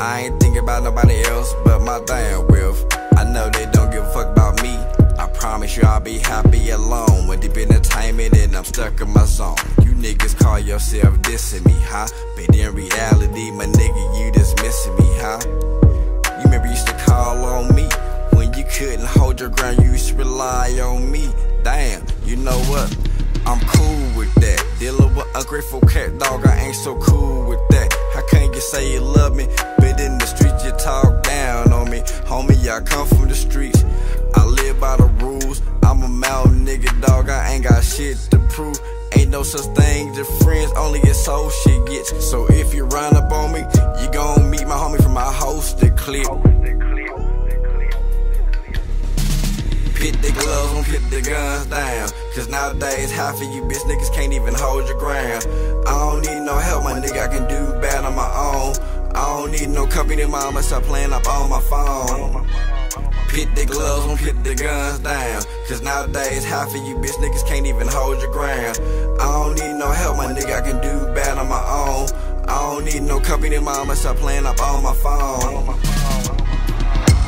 I ain't thinking about nobody else but my damn wealth. I know they don't give a fuck about me. I promise you I'll be happy alone. with deep entertainment and I'm stuck in my zone. You niggas call yourself dissing me, huh? But in reality, my nigga, you just missing me, huh? You remember used to call on me when you couldn't hold your ground. You used to rely on me. Damn, you know what? I'm cool with that. Dealing with a ungrateful cat dog, I ain't so cool with that. How can you say you love me, but in the streets you talk down on me? Homie, I come from the streets. I live by the rules. I'm a mountain nigga, dog. I ain't got shit to prove. Ain't no such thing as friends, only get soul shit gets. So if you run up on me, you gon' meet my homie from my hosted clip. Pit the gloves on, put the guns down. Cause nowadays, half of you bitch niggas can't even hold your ground. I don't need no help, my nigga, I can do bad on. I don't need no company, mama, stop playing up on my phone. Pit the gloves on, put the guns down. Cause nowadays, half of you bitch niggas can't even hold your ground. I don't need no help, my nigga, I can do bad on my own. I don't need no company, mama, stop playing up on my phone.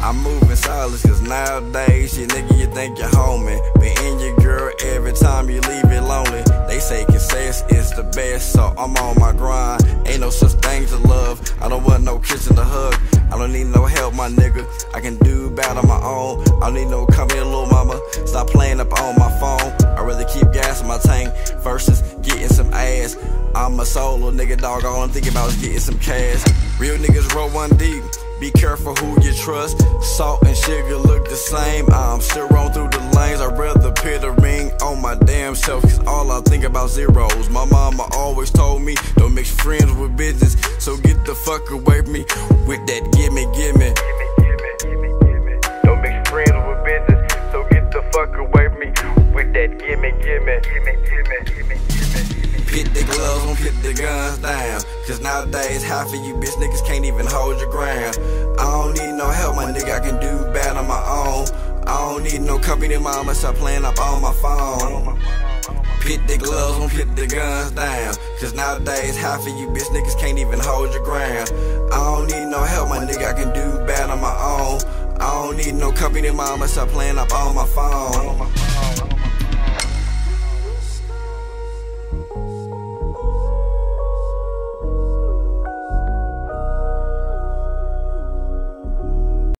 I'm moving silence cause nowadays, shit nigga, you think you're homie. But in your girl, every time you leave it lonely. They say success is the best, so I'm on my grind. Ain't no such thing to love. I don't want no kiss to hug. I don't need no help, my nigga. I can do bad on my own. I don't need no company, little mama. Stop playing up on my phone. I rather keep gas in my tank versus getting some ass. I'm a solo nigga, dog. All I'm thinking about is getting some cash. Real niggas roll one deep. Be careful who you trust. Salt and sugar look the same. I'm still rolling through the lanes. I'd rather put a damn self. Cause all I think about zeros. My mama always told me don't mix friends with business. So get the fuck away from me with that gimme, gimme. Don't mix friends with business, so get the fuck away from me with that gimme, gimme, the gloves on, put the guns down. Cause nowadays, half of you bitch niggas can't even hold your ground. I don't need no help, my nigga, I can do bad on my own. I don't need no company, mama, stop playing up on my phone. Pit the gloves on, put the guns down. Cause nowadays, half of you bitch niggas can't even hold your ground. I don't need no help, my nigga, I can do bad on my own. I don't need no company, mama, stop playing up on my phone.